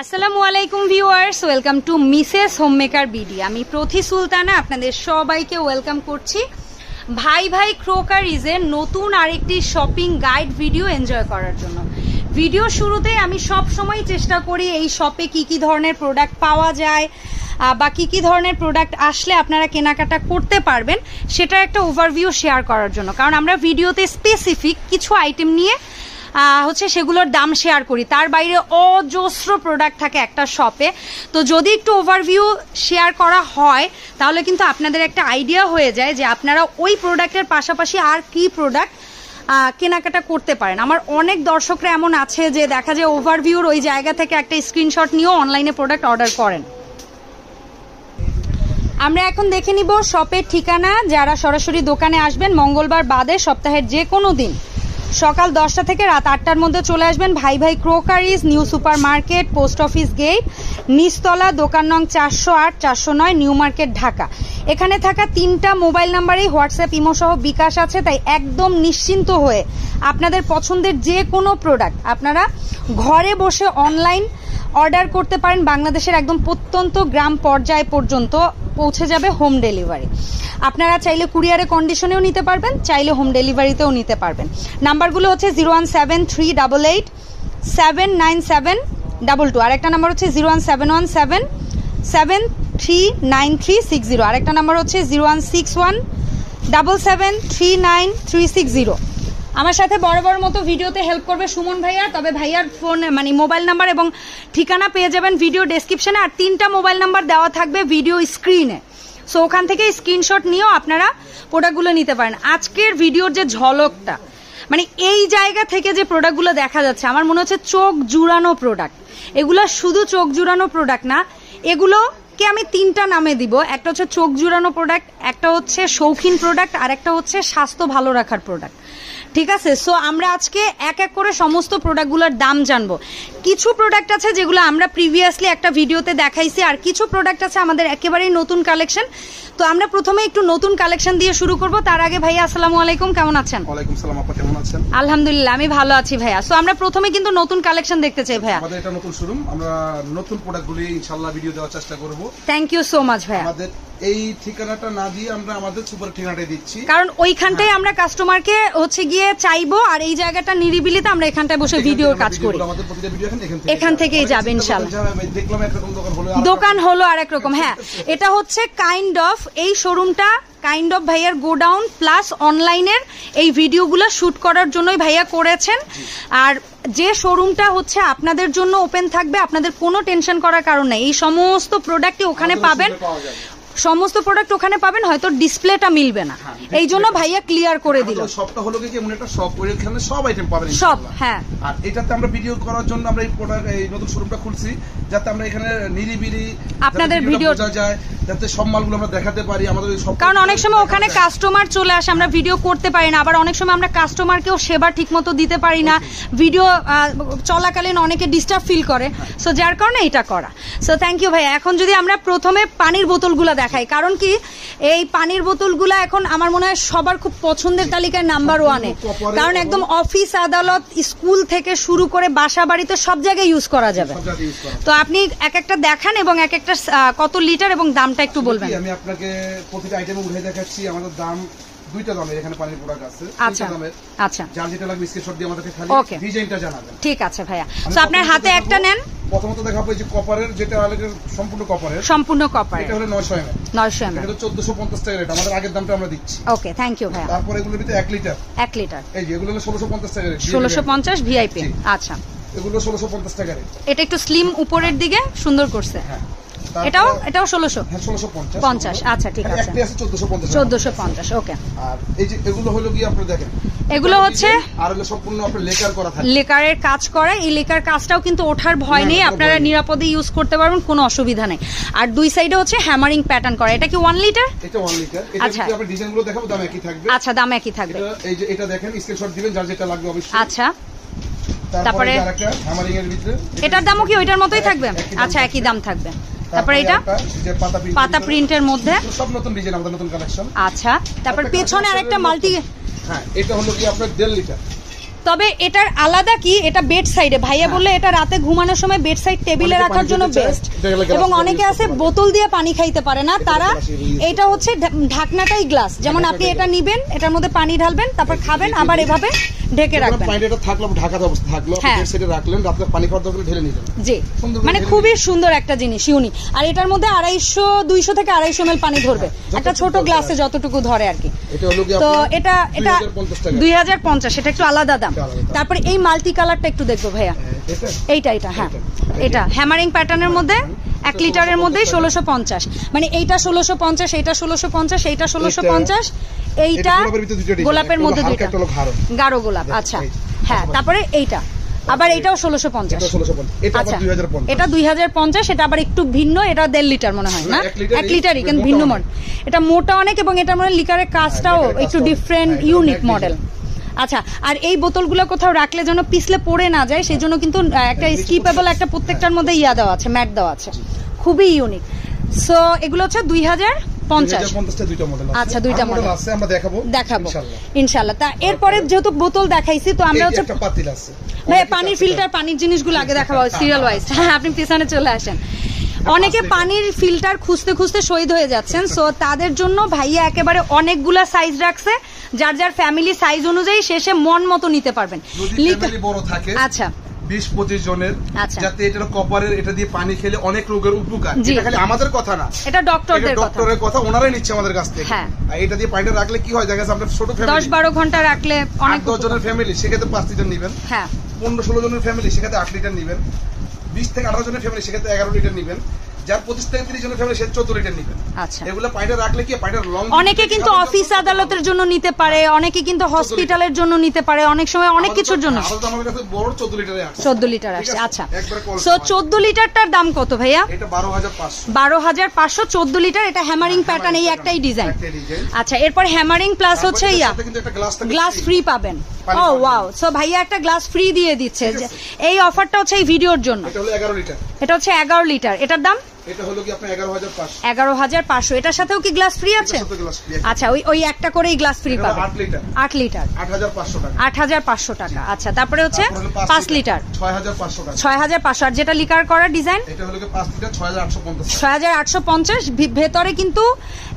আসসালামু আলাইকুম viewers, welcome to Mrs homemaker BD. আমি প্রথি সুলতানা, আপনাদের সবাইকে ওয়েলকাম করছি। ভাই ভাই ক্রোকারিজের নতুন আরেকটি শপিং গাইড ভিডিও এনজয় করার জন্য। ভিডিও শুরুতে আমি সব সময় চেষ্টা করি এই শপে কি কি ধরনের প্রোডাক্ট পাওয়া যায় বা কি কি ধরনের প্রোডাক্ট আসলে আপনারা কেনাকাটা করতে পারবেন সেটা একটা ওভারভিউ শেয়ার করার জন্য। কারণ আমরা ভিডিওতে স্পেসিফিক কিছু আইটেম নিয়ে হচ্ছে সেগুলোর দাম শেয়ার করি। তার বাইরে অজস্র প্রোডাক্ট থাকে একটা শপে তো যদি একটু ওভারভিউ শেয়ার করা হয়, তাহলে কিন্তু আপনাদের একটা আইডিয়া হয়ে যায় যে আপনারা ওই প্রোডাক্টের পাশাপাশি আর কি প্রোডাক্ট কেনাকাটা করতে পারেন। আমার অনেক দর্শকরা এমন আছে যে দেখা যায় ওভারভিউর ওই জায়গা থেকে একটা স্ক্রিনশট নিয়েও অনলাইনে প্রোডাক্ট অর্ডার করেন। আমরা এখন দেখে নিব শপের ঠিকানা। যারা সরাসরি দোকানে আসবেন, মঙ্গলবার বাদে সপ্তাহের যে কোনো দিন। সকাল দশটা থেকে রাত আটটার মধ্যে চলে আসবেন ভাই ভাই crockeries, new super market post office gate, নিচতলা, দোকান নং চারশো আট, চারশো নয়, নিউ মার্কেট, ঢাকা। এখানে থাকা তিনটা মোবাইল নাম্বারেই হোয়াটসঅ্যাপ ইমো সহ বিকাশ আছে, তাই একদম নিশ্চিন্ত হয়ে আপনাদের পছন্দের যে কোনো প্রোডাক্ট আপনারা ঘরে বসে অনলাইন অর্ডার করতে পারেন বাংলাদেশের একদম প্রত্যন্ত গ্রাম পর্যায় পর্যন্ত। পৌঁছে যাবে হোম ডেলিভারি আপনারা চাইলে কুরিয়ারে কন্ডিশনেও নিতে পারবেন, চাইলে হোম ডেলিভারিতেও নিতে পারবেন। নাম্বারগুলো হচ্ছে zero one seven three double eight seven nine seven double two আরেকটা নাম্বার হচ্ছে zero one seven one seven seven three nine three six zero আরেকটা নাম্বার হচ্ছে zero one six one double seven three nine three six zero আমার সাথে বড় বড় মতো ভিডিওতে হেল্প করবে সুমন ভাইয়া। তবে ভাইয়ার ফোন মানে মোবাইল নাম্বার এবং ঠিকানা পেয়ে যাবেন ভিডিও ডেসক্রিপশনে আর তিনটা মোবাইল নাম্বার দেওয়া থাকবে ভিডিও স্ক্রিনে সো ওখান থেকে স্ক্রিনশট নিয়েও আপনারা প্রোডাক্টগুলো নিতে পারেন। আজকের ভিডিওর যে ঝলকটা মানে এই জায়গা থেকে যে প্রোডাক্টগুলো দেখা যাচ্ছে, আমার মনে হচ্ছে চোখ জুড়ানো প্রোডাক্ট এগুলো শুধু চোখ জুড়ানো প্রোডাক্ট না এগুলো কে আমি তিনটা নামে দিব। একটা হচ্ছে চোখ জুড়ানো প্রোডাক্ট একটা হচ্ছে শৌখিন প্রোডাক্ট আর একটা হচ্ছে স্বাস্থ্য ভালো রাখার প্রোডাক্ট ঠিক আছে? সো আমরা আজকে এক এক করে সমস্ত প্রোডাক্টগুলোর দাম জানব। কিছু প্রোডাক্ট আছে যেগুলো আমরা প্রিভিয়াসলি একটা ভিডিওতে দেখাইছি, আর কিছু প্রোডাক্ট আছে আমাদের একেবারেই নতুন কালেকশন তো আমরা প্রথমে একটু নতুন কালেকশন দিয়ে শুরু করব। তার আগে ভাইয়া আসসালামু আলাইকুম কেমন আছেন? ওয়ালাইকুম সালাম আপা কেমন আছেন? আলহামদুলিল্লাহ আমি ভালো আছি ভাইয়া। সো আমরা প্রথমে কিন্তু নতুন কালেকশন দেখতে চাই ভাইয়া। আমাদের এটা নতুন শোরুম আমরা নতুন প্রোডাক্টগুলি ইনশাআল্লাহ ভিডিও দেওয়ার চেষ্টা করব। থ্যাংক ইউ সো মাচ ভাইয়া। আমাদের এই ঠিকানাটা না দিয়ে আমরা আমাদের সুপার ঠিকানাটাই দিচ্ছি। কারণ ওইখানটাই আমরা কাস্টমারকে হচ্ছে গিয়ে চাইব আর এই জায়গাটা নিরিবিলিতে আমরা এখানটায় বসে ভিডিও কাজ করি। আমাদের প্রতিটা ভিডিও এখান এখান থেকে এখান থেকেই যাবে ইনশাআল্লাহ। দোকান হলো আর দোকান হলো আরেক রকম হ্যাঁ। এটা হচ্ছে কাইন্ড অফ এই শোরুমটা কাইন্ড অফ ভাইয়ার গোডাউন প্লাস অনলাইনের এই ভিডিওগুলো শ্যুট করার জন্যই ভাইয়া করেছেন। আর যে শোরুমটা হচ্ছে আপনাদের জন্য ওপেন থাকবে আপনাদের কোনো টেনশন করার কারণ নেই। এই সমস্ত প্রোডাক্টই ওখানে পাবেন। সমস্ত প্রোডাক্ট ওখানে পাবেন হয়তো ডিসপ্লেটা মিলবে না। হ্যাঁ, এই জন্য ভাইয়া ক্লিয়ার করে দিল। সবটা হলো কি এমন একটা শপ ওই এখানে সব আইটেম পাবেন সব হ্যাঁ। আর এটাতে আমরা ভিডিও করার জন্য আমরা এই প্রোডাক্ট এই নতুন শোরুমটা খুলছি যাতে আমরা এখানে নিরিবিলি আপনাদের ভিডিও- বোঝা যায় যাতে সব মালগুলো আমরা দেখাতে পারি আমাদের সব কারণ অনেক সময় ওখানে কাস্টমার চলে আসে আমরা ভিডিও করতে পারি না আবার অনেক সময় আমরা কাস্টমারকেও সেবা ঠিকমতো দিতে পারি না। ভিডিও চলাকালীন অনেকে ডিস্টার্ব ফিল করে। সো যার কারণে এটা করা। সো থ্যাংক ইউ ভাই এখন যদি আমরা প্রথমে পানির বোতলগুলো দেখাই। কারণ কি এই পানির বোতলগুলো এখন আমার মনে হয় সবার খুব পছন্দের তালিকায় নাম্বার ওয়ানে কারণ একদম অফিস আদালত স্কুল থেকে শুরু করে বাসা বাড়িতে সব জায়গায় ইউজ করা যাবে। তো আপনি এক একটা দেখান এবং এক একটা কত লিটার এবং দামটা একটু বলবেন। আমি আপনাকে প্রতিটা আইটেম উঠে দেখাচ্ছি আমাদের দাম দুইটা দামের এখানে পানির প্রোডাক্ট আছে আচ্ছা আচ্ছা। যার যেটা লাগবে স্ক্রিনশট দিয়ে আমাদেরকে খালি ডিজাইনটা জানাবেন। ঠিক আছে ভাইয়া। তো আপনার হাতে একটা নেন। প্রথমত দেখাবো এই যে কপারের যেটা আলাদা সম্পূর্ণ কপারের সম্পূর্ণ কপার এটা হলো নয়শো এম নয়শো এম এটা চোদ্দশো পঞ্চাশ টাকা রেট আমাদের আগের দামটা আমরা দিচ্ছি। ওকে থ্যাংক ইউ ভাইয়া। তারপর এগুলোর ভিতরে 1 লিটার 1 লিটার এই যে এগুলো হলো ষোলোশো পঞ্চাশ টাকা রেট ষোলোশো পঞ্চাশ ভিআইপি জি। আচ্ছা। এগুলো ষোলোশো পঞ্চাশ টাকা রেট এটা একটু স্লিম উপরের দিকে সুন্দর করছে। হ্যাঁ। এটাও? এটাও ষোলোশো? হ্যাঁ পঞ্চাশ। আচ্ছা, ঠিক আছে। একটাই আছে চোদ্দশো পঞ্চাশ ওকে। আর এই যে এগুলো হলো কি আপনি দেখেন? এগুলো হচ্ছে আর হলো সম্পূর্ণ আপনার লেকার করা থাকে। লেকারের কাজ করে। এই লেকার কাজটাও কিন্তু ওঠার ভয় নেই। আপনারা নিরাপদে ইউজ করতে পারবেন কোনো অসুবিধা নেই। আর দুই সাইডে হচ্ছে হ্যামারিং প্যাটার্ন করা। এটা কি ওয়ান লিটার এটা ওয়ান লিটার আচ্ছা। আপনি ডিজাইনগুলো দেখাবো? দাম একই থাকবে। আচ্ছা দাম একই থাকবে। এই যে এটা দেখেন স্ক্রিনশট দিবেন যার যেটা লাগবে অবশ্যই। আচ্ছা। তারপরে এটার দামও কি ওইটার মতোই থাকবে? আচ্ছা একই দাম থাকবে। তারপরে এটা? পাতা প্রিন্টের মধ্যে? সব নতুন ডিজাইন আমাদের নতুন কালেকশন আচ্ছা তারপর পেছনে আরেকটা মাল্টি হ্যাঁ এটা হলো কি আপনার দেড় লিটার তবে এটার আলাদা কি? এটা বেড সাইডে ভাইয়া বললে এটা রাতে ঘুমানোর সময় বেড সাইড টেবিলে হ্যাঁ। রাখার জন্য বেস্ট এবং অনেকে আছে বোতল দিয়ে পানি খাইতে পারে না। তারা এটা হচ্ছে ঢাকনাটাই গ্লাস যেমন আপনি এটা নিবেন এটার মধ্যে পানি ঢালবেন তারপর খাবেন আবার এভাবে ঢেকে রাখবেন। পানিটা থাকল ঢাকাতে অবস্থা থাকল হ্যাঁ। সেটা রাখলেন রাত্রে পানি খাওয়ার দরকার ঢেলে নিলেন জি। মানে খুবই সুন্দর একটা জিনিস ইউনি আর এটার মধ্যে আড়াইশো দুইশো থেকে আড়াইশো এমএল পানি ধরবে। একটা ছোট গ্লাসে যতটুকু ধরে আর কি। তো এটা এটা দুই হাজার পঞ্চাশ এটা একটু আলাদা দাম। তারপরে এই মাল্টি কালারটা একটু দেখব ভাইয়া। এইটা এটা হ্যাঁ। এটা। হ্যামারিং প্যাটার্নের মধ্যে এক লিটারের মধ্যেই ষোলোশো পঞ্চাশ। মানে এইটা ষোলোশো পঞ্চাশ এইটা ষোলোশো পঞ্চাশ এইটা ষোলোশো পঞ্চাশ এইটা গোলাপের মধ্যে দুইটা। গাঢ়। গোলাপ আচ্ছা। হ্যাঁ তারপরে এইটা। আবার এটাও ষোলোশো পঞ্চাশ। এটা 1650 এটা আবার আচ্ছা। এটা দুই হাজার পঞ্চাশ এটা আবার একটু ভিন্ন এটা দেড় লিটার মনে হয় না এক লিটারই, কিন্তু ভিন্ন মডেল এটা মোটা অনেক এবং এটা মানে লিকারের কাজটাও একটু ডিফারেন্ট হ্যাঁ, ইউনিক মডেল আচ্ছা আর এই বোতলগুলো কোথাও রাখলে যেন পিছলে পড়ে না যায় সেই জন্য কিন্তু একটা স্কিপেবল একটা প্রত্যেকটার মধ্যে ইয়া দেওয়া আছে ম্যাট দেওয়া আছে। খুবই ইউনিক সো এগুলো হচ্ছে দুই হাজার পঞ্চাশ। 2050 টা দুইটা মডেল আছে। আচ্ছা, দুইটা মডেল আছে আমরা দেখাবো। দেখাবো। ইনশাল্লাহ তা এরপরে যেহেতু বোতল দেখাইছি তো আমরা হচ্ছে পাতিল আছে। ভাই পানির ফিল্টার পানির জিনিসগুলো আগে দেখাবো সিরিয়াল ওয়াইজ হ্যাঁ আপনি পিছনে চলে আসেন। অনেকে পানির ফিল্টার খুঁজতে খুঁজতে শহীদ হয়ে যাচ্ছেন। সো তাদের জন্য ভাইয়া একেবারে অনেকগুলা সাইজ রাখছে। যার যার ফ্যামিলি সাইজ অনুযায়ী শেষে মন মতো নিতে পারবেন। বড় থাকে। আচ্ছা। বিশ পঁচিশ জনের। আচ্ছা। যাতে এটা কপারের এটা দিয়ে পানি খেলে অনেক রোগের উপকার। এটা খালি আমাদের কথা না। এটা ডক্টরদের ডক্টরের কথা। ওনারাই নিচ্ছে আমাদের কাছ থেকে। হ্যাঁ। আর এটা দিয়ে পানিটা রাখলে কি হয়? দেখা যাচ্ছে আপনার ছোট দশ ফ্যামিলি বারো ঘণ্টা রাখলে অনেক দশ জনের ফ্যামিলি সেক্ষেত্রে পাঁচ লিটার নিবেন। হ্যাঁ। পনেরো ষোলো জনের ফ্যামিলি সেক্ষেত্রে আট লিটার নিবেন। বিশ থেকে আঠারো জনের ফ্যামিলি সেক্ষেত্রে এগারো লিটার নিবেন। যার পঁচিশ থেকে তিরিশ জনের ফ্যামিলি সে চোদ্দ লিটার নিবেন আচ্ছা। এগুলো পানিটা রাখলে কি পানিটা লং অনেকে কিন্তু অফিস আদালতের জন্য নিতে পারে অনেকে কিন্তু হসপিটালের জন্য নিতে পারে অনেক সময় অনেক কিছুর জন্য। আমাদের কাছে বড় চোদ্দ লিটারে আছে চোদ্দ লিটার আছে? আচ্ছা। সো। চোদ্দ লিটারটার দাম কত ভাইয়া? এটা বারো হাজার পাঁচশো। বারো হাজার পাঁচশো চোদ্দ লিটার এটা হ্যামারিং হ্যাঁ, প্যাটার্ন এই একটাই ডিজাইন আচ্ছা এরপর হ্যামারিং প্লাস হচ্ছে ইয়া গ্লাস ফ্রি পাবেন। ও ওয়াও সো ভাইয়া একটা গ্লাস ফ্রি দিয়ে দিচ্ছে। এই অফারটা হচ্ছে এই ভিডিওর জন্য। এটা হচ্ছে এগারো লিটার এটার দাম? এটা হলো কি আপনার এগারো হাজার পাঁচশো? এটার সাথেও কি গ্লাস ফ্রি আছে। আচ্ছা ওই ওই একটা করেই গ্লাস ফ্রি পাবেন লিটার টাকা। আচ্ছা তারপরে হচ্ছে লিটার টাকা। আর যেটা লিকার করা ডিজাইন এটা হলো কি লিটার ভেতরে কিন্তু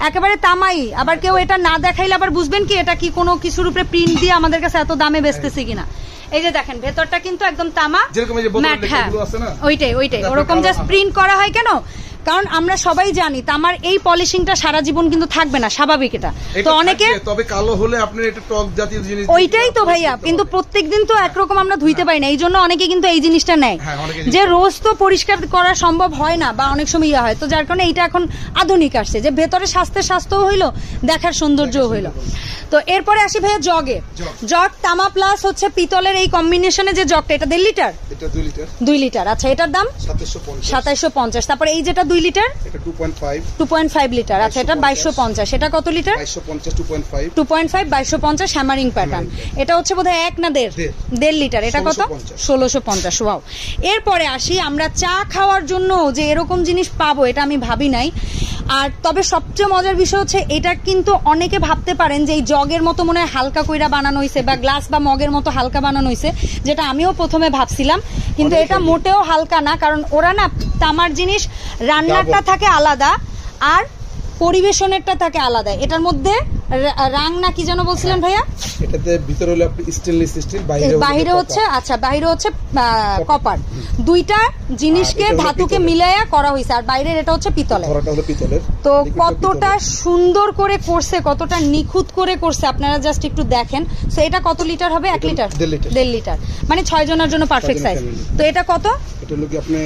একেবারে তামাই। আবার কেউ এটা না দেখাইলে আবার বুঝবেন কি এটা কি কোনো কিছুর উপরে প্রিন্ট দিয়ে আমাদের কাছে এত দামে বেচতেছে কিনা? এই যে দেখেন ভেতরটা কিন্তু একদম তামা যেরকম এই যে বোতলের হ্যাঁ। লেখাগুলো আছে না? ওইটাই ওইটাই। ওরকম জাস্ট প্রিন্ট করা হয় কেন? কারণ আমরা সবাই জানি তামার এই পলিশিংটা সারা জীবন কিন্তু থাকবে না স্বাভাবিক এটা। তো অনেকে তবে কালো হলে আপনি এটা টক জাতীয় জিনিস ওইটাই তো ভাইয়া কিন্তু। প্রত্যেকদিন তো একরকম আমরা ধুইতে পারি না এই জন্য অনেকে কিন্তু এই জিনিসটা নেয়। হ্যাঁ, যে রোজ তো পরিষ্কার করা সম্ভব হয় না বা অনেক সময় ইয়ে হয় তো যার কারণে এটা এখন আধুনিক আসছে যে ভেতরে স্বাস্থ্যের স্বাস্থ্যও হইল দেখার সৌন্দর্যও হইল। তো এরপরে আসি ভাইয়া জগে। জগ। তামা প্লাস হচ্ছে পিতলের এই কম্বিনেশনে যে জগটা এটা দেড় লিটার? এটা দুই লিটার। দুই লিটার আচ্ছা এটার দাম? সাতাইশো পঞ্চাশ। তারপরে এই যেটা দুই লিটার? এটা two point five two point five litre. আচ্ছা এটা বাইশশো 2250 পঞ্চাশ। এটা কত লিটার? বাইশশো পঞ্চাশ two point five two point five বাইশশো পঞ্চাশ হ্যামারিং প্যাটার্ন এটা হচ্ছে বোধহয় এক না দেড়? দেড়। লিটার। এটা কত? 1650 ষোলোশো পঞ্চাশ। ওয়াও এরপরে আসি আমরা চা খাওয়ার জন্য যে এরকম জিনিস পাবো এটা আমি ভাবি নাই। আর তবে সবচেয়ে মজার বিষয় হচ্ছে এটা কিন্তু অনেকে ভাবতে পারেন যে এই জগের মতো মনে হয় হালকা কইরা বানানো হয়েছে বা গ্লাস বা মগের মতো হালকা বানানো হয়েছে যেটা আমিও প্রথমে ভাবছিলাম। কিন্তু এটা মোটেও হালকা না কারণ ওরা না তামার জিনিস Double। থাকে আলাদা আর পরিবেশনেরটা থাকে আলাদা এটার মধ্যে রা- না কি যেন বলছিলেন ভাইয়া? এটাতে ভিতরে হলো স্টেনলেস স্টিল বাইরে হচ্ছে আচ্ছা বাহিরে হচ্ছে কপার দুইটা জিনিসকে ধাতুকে। মিলাইয়া করা হয়েছে আর বাইরের এটা হচ্ছে হলো পিতলের। তো কতটা সুন্দর করে করছে কতটা নিখুঁত করে করছে আপনারা জাস্ট একটু দেখেন। তো এটা কত লিটার হবে? এক লিটার? দেড় লিটার। মানে ছয় জনের জন্য পারফেক্ট সাইজ তো এটা কত? এটা হলো কি আপনার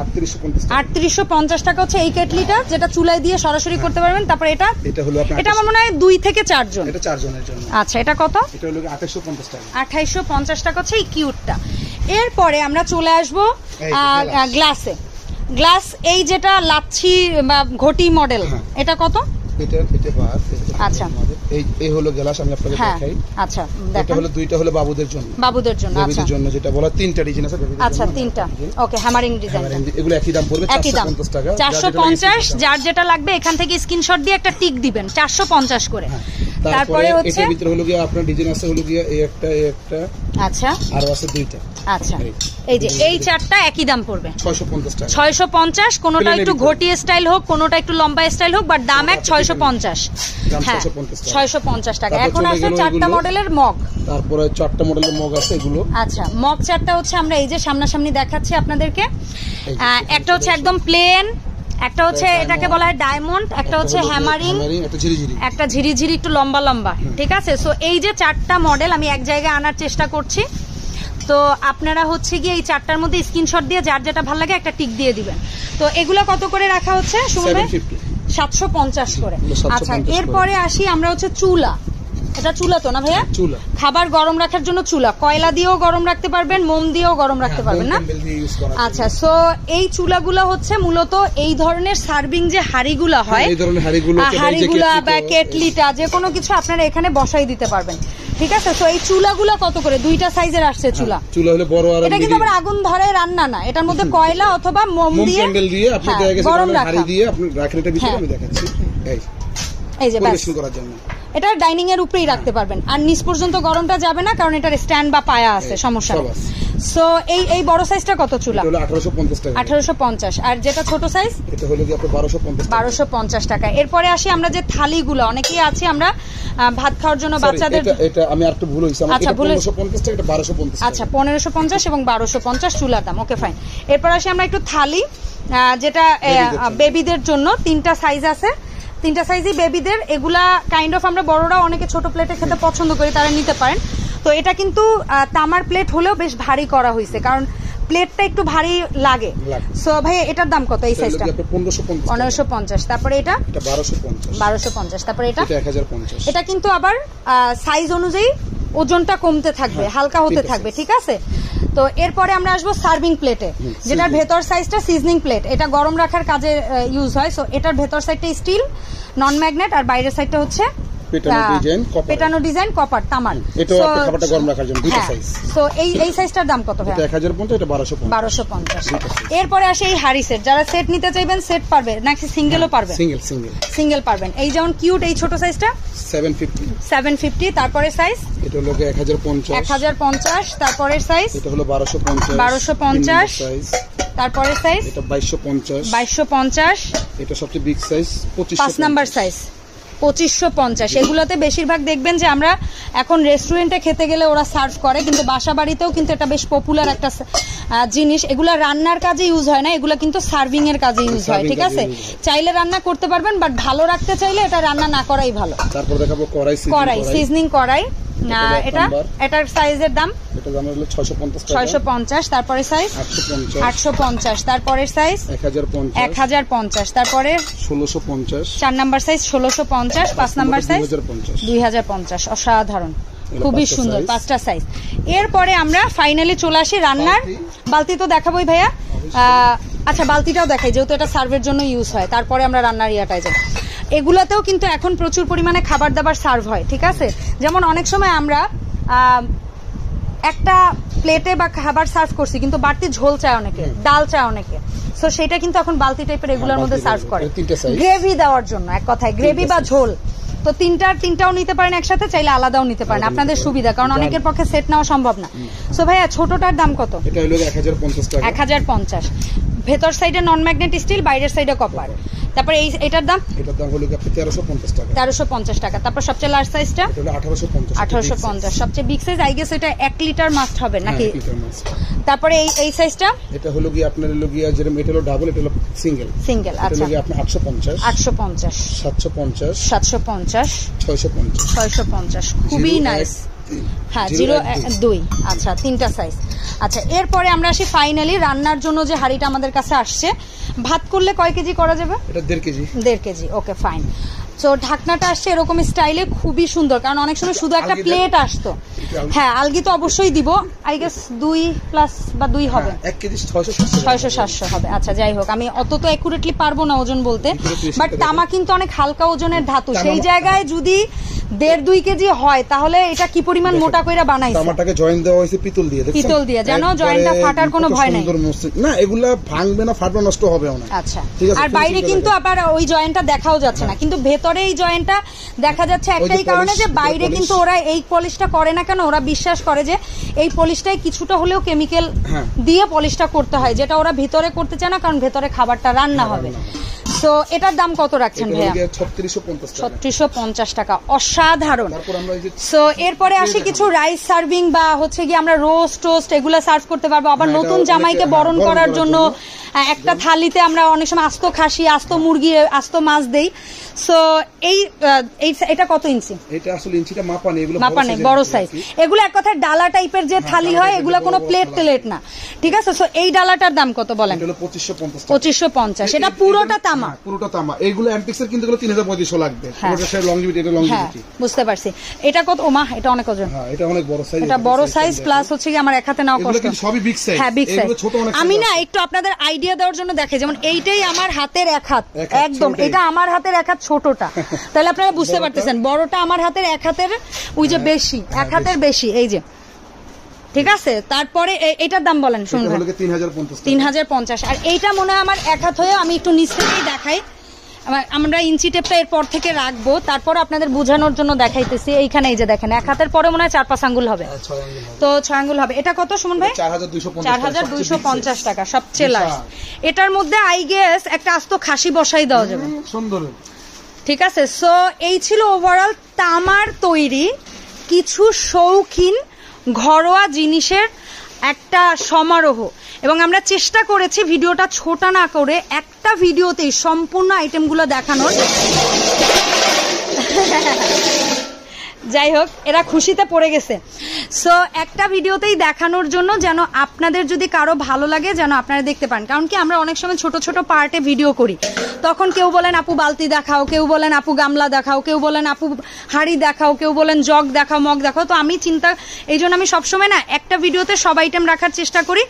আটত্রিশশো পঞ্চাশ টাকা। আটত্রিশশো পঞ্চাশ টাকা হচ্ছে এই কেটলিটা যেটা চুলায় দিয়ে সরাসরি করতে পারবেন। তারপর এটা? এটা হলো আপনার এটা আমার মনে হয় দুই থেকে চারজন? এটা চারজনের জন্য। আচ্ছা এটা কত? এটা হলো আঠাশশো পঞ্চাশ টাকা। আঠাইশো পঞ্চাশ টাকা হচ্ছে এই কিউটটা। এরপরে আমরা চলে আসব আহ, গ্লাসে গ্লাস এই যেটা লাচ্ছি বা ঘটি মডেল হ্যাঁ। এটা কত? এটা এটা ভাত আচ্ছা। এই এই হলো গ্লাস আমি আপনাকে হ্যাঁ দেখাই। আচ্ছা এটা হলো দুইটা হলো বাবুদের জন্য। বাবুদের জন্য আচ্ছা। বেবিদের জন্য যেটা বলা তিনটা ডিজাইন আছে আচ্ছা তিনটা। ওকে হ্যামারিং ডিজাইন হ্যাঁ, এগুলো একই দাম পড়বে 450 টাকা। চারশো পঞ্চাশ যার যেটা লাগবে এখান থেকে স্ক্রিনশট দিয়ে একটা টিক দিবেন চারশো পঞ্চাশ করে। হ্যাঁ। তারপরে হচ্ছে এটার ভিতরে হলো গিয়ে আপনার ডিজাইন আছে হলো গিয়ে এই একটা এই একটা আচ্ছা। আর আছে দুইটা। আচ্ছা। এই। যে এই চারটা একই দাম পড়বে। 650 টাকা। ছয়শো পঞ্চাশ কোনোটা একটু ঘটি স্টাইল হোক কোনোটা একটু লম্বা স্টাইল হোক বাট দাম এক ছয়শো পঞ্চাশ। হ্যাঁ 650 টাকা। ছয়শো পঞ্চাশ টাকা। এখন আছে চারটা মডেলের মগ। তারপরে চারটা মডেলের মগ আছে এগুলো। আচ্ছা মগ চারটা হচ্ছে আমরা এই যে সামনাসামনি দেখাচ্ছি আপনাদেরকে। একটা হচ্ছে একদম প্লেন একটা হচ্ছে এটাকে বলা হয় ডায়মন্ড একটা হচ্ছে হ্যামারিং একটা ঝিরিঝিরি। একটু লম্বা লম্বা ঠিক আছে? সো এই যে চারটা মডেল আমি এক জায়গায় আনার চেষ্টা করছি। তো আপনারা হচ্ছে গিয়ে এই চারটার মধ্যে স্ক্রিনশট দিয়ে যার যেটা ভালো লাগে একটা টিক দিয়ে দিবেন। তো এগুলো কত করে রাখা হচ্ছে 750 সাতশো পঞ্চাশ করে। আচ্ছা এরপরে আসি আমরা হচ্ছে চুলা। এটা চুলা তো না ভাইয়া? চুলা। খাবার গরম রাখার জন্য চুলা। কয়লা দিয়েও গরম রাখতে পারবেন মোম দিয়েও গরম রাখতে পারবেন না? আচ্ছা সো এই চুলাগুলো হচ্ছে মূলত এই ধরনের সার্ভিং যে হাড়িগুলো হয় এই ধরনের হাড়িগুলো হাঁড়িগুলা বা কেটলিটা যে কোনো কিছু আপনারা এখানে বসাই দিতে পারবেন। ঠিক আছে? তো এই চুলাগুলো কত করে? দুইটা সাইজের আসছে চুলা। চুলা হলে বড় আর এটা কিন্তু আবার আগুন ধরে রান্না না। এটার মধ্যে কয়লা অথবা মোম মোম দিয়ে ক্যান্ডেল দিয়ে আপনি হ্যাঁ, গরম ধরনের হাড়ি রাখা। দিয়ে আপনি রাখেন এটা হ্যাঁ। আমি দেখাচ্ছি। এই। এই যে পরিবেশন করার জন্য। এটা ডাইনিং এর উপরেই রাখতে পারবেন। আর নিচ পর্যন্ত গরমটা যাবে না কারণ এটার স্ট্যান্ড বা পায়া আছে সমস্যা নেই। সো এই এই বড় সাইজটা কত চুলা? হলো 1850 টাকা। আঠারোশো পঞ্চাশ। আর যেটা ছোট সাইজ এটা হলো কি আপনার 1250 টাকা। বারোশো পঞ্চাশ টাকা। এরপরে আসি আমরা যে থালিগুলো অনেকেই আছি আমরা ভাত খাওয়ার জন্য বাচ্চাদের এটা আমি আরেকটু ভুল হইছে। আচ্ছা, ভুল। 1550 এটা 1250 আচ্ছা পনেরোশো পঞ্চাশ এবং বারোশো পঞ্চাশ চুলার দাম। ওকে ফাইন এরপর আসি আমরা একটু থালি যেটা বেবিদের জন্য। তিনটা সাইজ আছে। তিনটা সাইজই বেবিদের এগুলা কাইন্ড অফ আমরা বড়রা অনেকে ছোট প্লেটে খেতে পছন্দ করি তারা নিতে পারেন। তো এটা কিন্তু তামার প্লেট হলেও বেশ ভারী করা হয়েছে কারণ প্লেটটা একটু ভারী লাগে। সো ভাই এটার দাম কত এই সাইজটা কি 1550 পনেরোশো পঞ্চাশ তারপরে এটা? এটা 1250 বারোশো পঞ্চাশ। তারপরে এটা? এটা 1050 এটা কিন্তু আবার সাইজ অনুযায়ী ওজনটা কমতে থাকবে হ্যাঁ, হালকা হতে থাকবে ঠিক আছে? তো এরপরে আমরা আসব সার্ভিং প্লেটে যেটার ভেতর সাইজটা সিজনিং প্লেট এটা গরম রাখার কাজে ইউজ হয়। সো এটার ভেতর সাইডটা স্টিল নন ম্যাগনেট আর বাইরের সাইডটা হচ্ছে পেটানো ডিজাইন কপার। পেটানো ডিজাইন কপার তামার। এটাও So, খাবারটা গরম রাখার জন্য দুইটা হ্যাঁ সাইজ সো এই এই সাইজটার দাম কত ভাই 1050 এটা 1250 বারোশো পঞ্চাশ। দুইটা size। এরপরে আসে এই হাড়ি সেট যারা সেট নিতে চাইবেন সেট পারবে নাকি সিঙ্গেলও পারবে। সিঙ্গেল সিঙ্গেল সিঙ্গেল পারবেন। এই যেমন কিউট এই ছোট সাইজটা 750 সেভেন ফিফটি তারপরে সাইজ এটা হলো কি 1050 এক হাজার পঞ্চাশ তারপরের সাইজ এটা হলো 1250 1250 সাইজ তারপরের সাইজ এটা 2250 বাইশশো পঞ্চাশ। এটা সবচেয়ে বিগ সাইজ 25 পাঁচ নাম্বার সাইজ পঁচিশশো পঞ্চাশ। এগুলোতে বেশিরভাগ দেখবেন যে আমরা এখন রেস্টুরেন্টে খেতে গেলে ওরা সার্ভ করে কিন্তু বাসা বাড়িতেও কিন্তু এটা বেশ পপুলার একটা জিনিস। এগুলো রান্নার কাজে ইউজ হয় না এগুলো কিন্তু সার্ভিংয়ের এর কাজে ইউজ হয় ঠিক আছে? চাইলে রান্না করতে পারবেন বাট ভালো রাখতে চাইলে এটা রান্না না করাই ভালো। তারপর দেখাবো কড়াই সিজনিং কড়াই। এটা এটা এটার সাইজের দাম? এটা দাম হলো 650 টাকা। ছয়শো পঞ্চাশ তারপরে সাইজ 850 আটশো পঞ্চাশ তারপরের সাইজ 1050 এক হাজার পঞ্চাশ তারপরে 1650 চার নাম্বার সাইজ ষোলোশো পঞ্চাশ পাঁচ নাম্বার সাইজ 2050 দুই হাজার পঞ্চাশ অসাধারণ। খুবই সুন্দর পাঁচটা সাইজ এরপরে আমরা ফাইনালি চলে আসি রান্নার। বালতি। বালতি তো দেখাবোই ভাইয়া। আচ্ছা বালতিটাও দেখাই যেহেতু এটা সার্ভের জন্য ইউজ হয় তারপরে আমরা রান্নার ইয়াটায় যাই। এগুলাতেও কিন্তু এখন প্রচুর পরিমাণে খাবার দাবার সার্ভ হয় ঠিক আছে? যেমন অনেক সময় আমরা একটা প্লেটে বা খাবার সার্ভ করছি কিন্তু বাড়তি ঝোল চায় অনেকে ডাল চায় অনেকে। সো সেটা কিন্তু এখন বালতি টাইপের এগুলোর হ্যাঁ, মধ্যে সার্ভ করে। গ্রেভি দেওয়ার জন্য এক কথায় গ্রেভি বা ঝোল। তো তিনটার তিনটাও নিতে পারেন একসাথে চাইলে আলাদাও নিতে পারেন। আপনাদের সুবিধা কারণ অনেকের পক্ষে সেট নেওয়া সম্ভব না। সো ভাইয়া ছোটটার দাম কত? এটা হলো 1050 টাকা। এক হাজার পঞ্চাশ। ভেতর সাইডে নন ম্যাগনেট স্টিল বাইরের সাইডে কপার তারপরে এই এটার দাম? এটার দাম হলো কি আপনি 1350 টাকা। তেরোশো পঞ্চাশ টাকা। তারপর সবচেয়ে লার্জ সাইজটা এটা হলো 1850 আঠারোশো পঞ্চাশ। সবচেয়ে বিগ সাইজ আই গেস এটা এক লিটার মাস্ট হবে হ্যাঁ, নাকি? তারপরে এই এই সাইজটা এটা হলো কি আপনার হলো গিয়া যেরকম এটা হলো ডাবল এটা হলো সিঙ্গেল সিঙ্গেল এটা আচ্ছা। কি আপনার 850 আটশো পঞ্চাশ। 750 সাতশো পঞ্চাশ। 650 ছয়শো পঞ্চাশ। খুবই নাইস। হ্যাঁ জিরো দুই। দুই। আচ্ছা তিনটা সাইজ আচ্ছা এরপরে আমরা আসি ফাইনালি রান্নার জন্য যে হাঁড়িটা আমাদের কাছে আসছে। ভাত করলে কয় কেজি করা যাবে? এটা দেড় কেজি। দেড় কেজি ওকে ফাইন তো ঢাকনাটা আসছে এরকম স্টাইলে খুবই সুন্দর। কারণ অনেক সময় শুধু একটা প্লেট আসতো। হ্যাঁ আলগি তো অবশ্যই দিব। আই গেস দুই প্লাস বা দুই হবে। হ্যাঁ, কেজি ছয়শো সাতশো হবে। আচ্ছা যাই হোক আমি অত তো অ্যাকুরেটলি পারব না ওজন বলতে। বাট তামা কিন্তু অনেক হালকা ওজনের ধাতু। সেই জায়গায় যদি দেড় দুই কেজি হয় তাহলে এটা কি পরিমাণ মোটা কইরা বানাইছে? তামাটাকে জয়েন দেওয়া হয়েছে পিতল দিয়ে পিতল দিয়ে, যেন জয়েন্টটা ফাটার কোনো ভয় নাই। না এগুলা ভাঙবে না ফাটবে নষ্ট হবে না আচ্ছা। আর বাইরে কিন্তু আবার ওই জয়েন্টটা দেখাও যাচ্ছে না। কিন্তু ভেতরে এই জয়েন্টটা দেখা যাচ্ছে একটাই কারণে যে বাইরে কিন্তু ওরা এই পলিশটা করে না কেন? ওরা বিশ্বাস করে যে এই পলিশটাই কিছুটা হলেও কেমিক্যাল হ্যাঁ। দিয়ে পলিশটা করতে হয় যেটা ওরা ভিতরে করতে চায় না কারণ ভেতরে খাবারটা রান্না হবে। তো এটার দাম কত রাখছেন ভাইয়া? ছত্রিশশো পঞ্চাশ টাকা। অসাধারণ। সো এরপরে আসি কিছু রাইস সার্ভিং বা হচ্ছে কি আমরা রোস্ট টোস্ট এগুলো সার্ভ করতে পারব। আবার হ্যাঁ, নতুন জামাইকে বরণ হ্যাঁ, করার করার জন্য। একটা থালিতে আমরা অনেক সময় আস্ত খাসি আস্ত মুরগি আস্ত মাছ দেই। সো এই এটা কত ইঞ্চি? এটা আসলে ইঞ্চিটা মাপা নেই এগুলো মাপা নেই বড় সাইজ এগুলো এক কথায় ডালা টাইপের যে থালি হয় এগুলো কোনো প্লেট টেলেট না। ঠিক আছে? সো এই ডালাটার দাম কত বলেন? পঁচিশশো পঞ্চাশ এটা পুরোটা তামা। হ্যাঁ, পুরোটা তামা এইগুলো অ্যান্টিক্সের কিন্তু এগুলো তিন হাজার পঁয়ত্রিশশো লাগবে। হ্যাঁ। পুরোটা সে লংজিভিটি এটা হ্যাঁ লংজিভিটি বুঝতে পারছি। এটা কত? ওমা এটা অনেক ওজন। হ্যাঁ এটা অনেক বড় সাইজ এটা বড় সাইজ প্লাস হচ্ছে কি আমার এক হাতে এগুলো কষ্ট। কিন্তু সবই বিগ সাইজ হ্যাঁ বিগ সাইজ এগুলো ছোট অনেক আমি না একটু আপনাদের আইডিয়া দেওয়ার জন্য দেখে যেমন এইটাই আমার হাতের এক হাত একদম। এটা আমার হাতের এক হাত ছোটটা। তাহলে আপনারা বুঝতে পারতেছেন বড়টা আমার হাতের এক হাতের ওই যে বেশি এক হাতের বেশি এই যে। ঠিক আছে? তারপরে এটার দাম বলেন হলো তিন হাজার পঞ্চাশ আর এইটা মনে হয় আমার এক হাত হয়ে আমি একটু নিচ থেকেই দেখাই। আমার- ইঞ্চি টেপটা এরপর থেকে রাখব। তারপর আপনাদের বোঝানোর জন্য দেখাইতেছি। এইখানে এই যে দেখেন এক হাতের পরে মনে হয় চার পাঁচ আঙ্গুল হবে। তো ছয় আঙ্গুল হবে। এটা কত সুমন ভাই? চার হাজার দুইশো চার হাজার দুইশো পঞ্চাশ টাকা সবচেয়ে লাস্ট এটার মধ্যে আই গেস একটা আস্ত খাসি বসাই দেওয়া যাবে। সুন্দর। ঠিক আছে? সো এই ছিল ওভারঅল তামার তৈরি। কিছু শৌখিন ঘরোয়া জিনিসের একটা সমারোহ। এবং আমরা চেষ্টা করেছি ভিডিওটা ছোটা না করে একটা ভিডিওতেই সম্পূর্ণ আইটেমগুলো দেখানোর। যাই হোক, এরা খুশিতে পড়ে গেছে। সো একটা ভিডিওতেই দেখানোর জন্য যেন আপনাদের যদি কারও ভালো লাগে, যেন আপনারা দেখতে পান। কারণ কি, আমরা অনেক সময় ছোট ছোট পার্টে ভিডিও করি। তখন কেউ বলেন, আপু বালতি দেখাও। কেউ বলেন, আপু গামলা দেখাও। কেউ বলেন, আপু হাড়ি দেখাও। কেউ বলেন, জগ দেখাও, মগ দেখাও। তো আমি চিন্তা, এই জন্য আমি সবসময় না, একটা ভিডিওতে সব আইটেম রাখার চেষ্টা করি।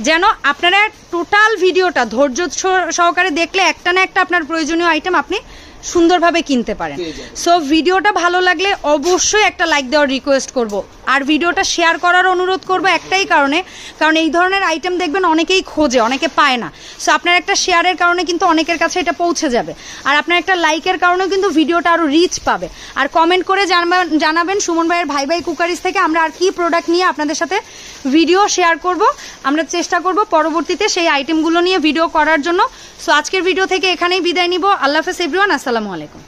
যেন আপনারা টোটাল ভিডিওটা ধৈর্য সহ- সহকারে দেখলে একটা না একটা আপনার প্রয়োজনীয় আইটেম আপনি সুন্দরভাবে কিনতে পারেন। সো ভিডিওটা ভালো লাগলে অবশ্যই একটা লাইক দেওয়ার রিকোয়েস্ট করব। আর ভিডিওটা শেয়ার করার অনুরোধ করব একটাই কারণে কারণ এই ধরনের আইটেম দেখবেন অনেকেই খোঁজে অনেকে পায় না। সো আপনার একটা শেয়ারের কারণে কিন্তু অনেকের কাছে এটা পৌঁছে যাবে। আর আপনার একটা লাইকের কারণেও কিন্তু ভিডিওটা আরও রিচ পাবে। আর কমেন্ট করে জানাবেন- জানাবেন সুমন ভাইয়ের ভাই ভাই কুকারিজ থেকে আমরা আর কি প্রোডাক্ট নিয়ে আপনাদের সাথে ভিডিও শেয়ার করব। আমরা চেষ্টা করব পরবর্তীতে সেই আইটেমগুলো নিয়ে ভিডিও করার জন্য। সো আজকের ভিডিও থেকে এখানেই বিদায় নিব। আল্লাহ হাফেজ এভরিওয়ান আসসালামু আলাইকুম।